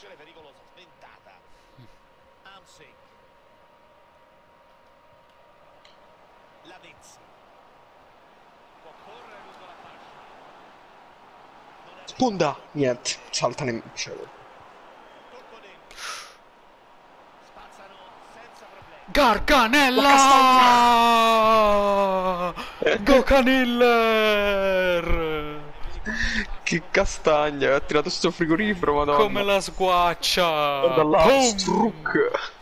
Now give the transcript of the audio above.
Azione pericolosa, sventata. Amsic. Lavezzi. Può correre lungo la fascia. Non è Sponda! Niente, salta senza problemi. Garganella! Gokaniller! Che castagna, ha tirato sto frigorifero, madonna. Come la sguaccia! Guarda là, Boom! struck.